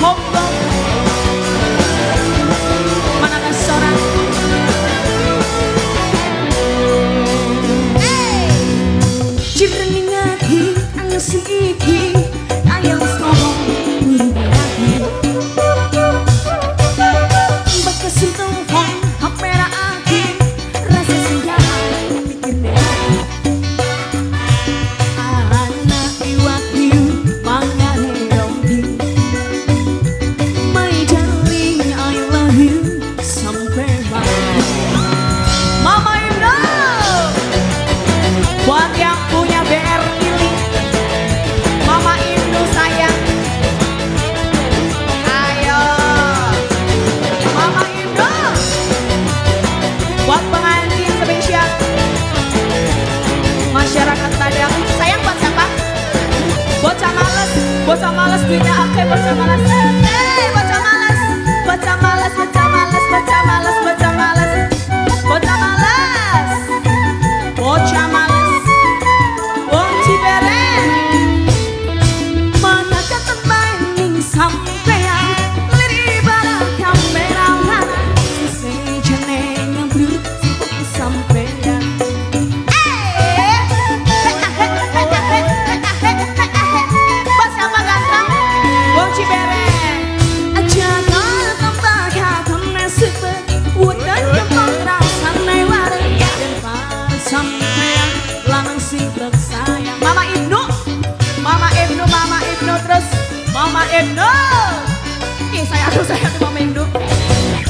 sombong manakah seorang hey. jernih hati angus iki ayam sombong lagi bakas telepon hapera rasa senja pikir vida hacemos hermanas Mama Endo. Ih, saya aduh saya tuh Mama Endo. Eh,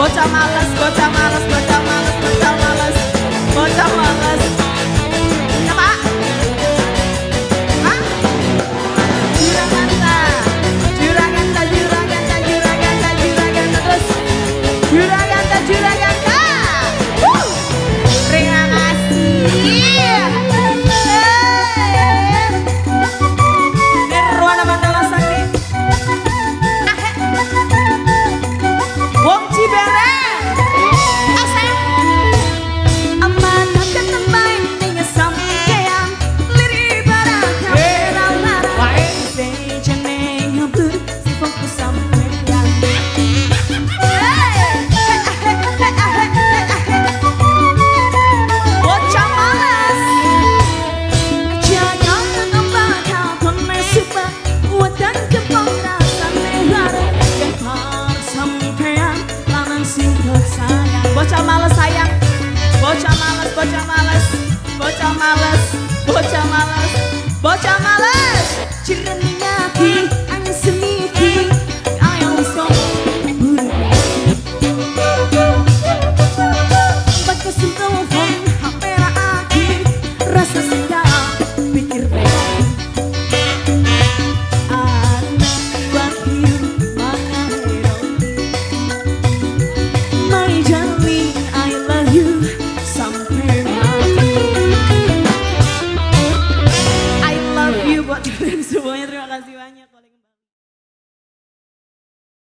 bocah males bocah males